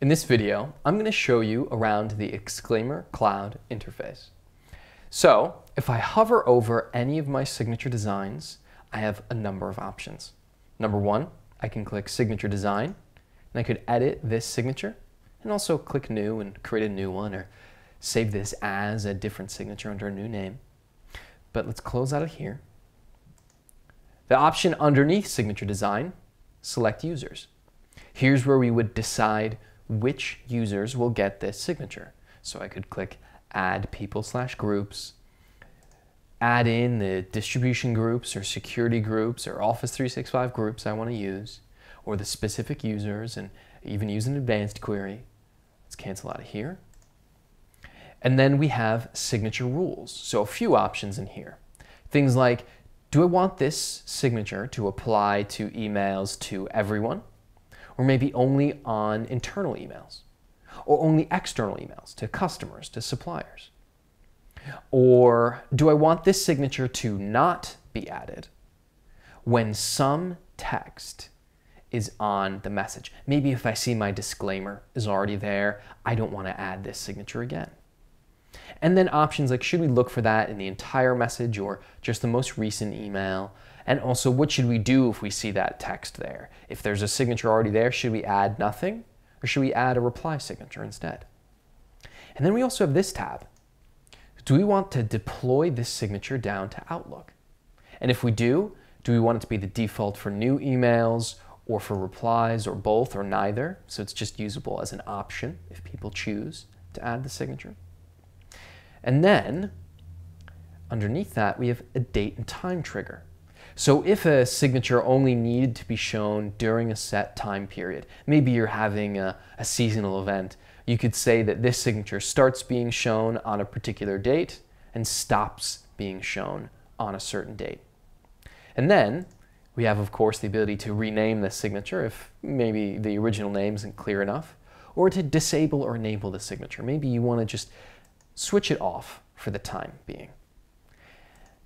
In this video, I'm going to show you around the Exclaimer Cloud interface. So, if I hover over any of my signature designs, I have a number of options. Number one, I can click Signature Design, and I could edit this signature, and also click New and create a new one, or save this as a different signature under a new name. But let's close out of here. The option underneath Signature Design, select Users. Here's where we would decide which users will get this signature. So I could click Add People slash Groups, add in the distribution groups or security groups or Office 365 groups I want to use, or the specific users, and even use an advanced query. Let's cancel out of here. And then we have signature rules. So a few options in here. Things like, do I want this signature to apply to emails to everyone? Or maybe only on internal emails? Or only external emails to customers, to suppliers? Or do I want this signature to not be added when some text is on the message? Maybe if I see my disclaimer is already there, I don't want to add this signature again. And then options like should we look for that in the entire message or just the most recent email? And also, what should we do if we see that text there? If there's a signature already there, should we add nothing? Or should we add a reply signature instead? And then we also have this tab. Do we want to deploy this signature down to Outlook? And if we do, do we want it to be the default for new emails or for replies or both or neither? So it's just usable as an option if people choose to add the signature. And then underneath that, we have a date and time trigger. So if a signature only needed to be shown during a set time period, maybe you're having a, a, seasonal event, you could say that this signature starts being shown on a particular date and stops being shown on a certain date. And then we have, of course, the ability to rename the signature if maybe the original name isn't clear enough, or to disable or enable the signature. Maybe you want to just switch it off for the time being.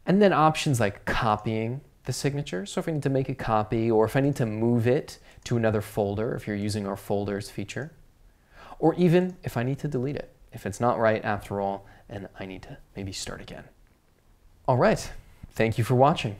And then options like copying the signature. So if I need to make a copy or if I need to move it to another folder, if you're using our folders feature, or even if I need to delete it, if it's not right after all, and I need to maybe start again. All right, thank you for watching.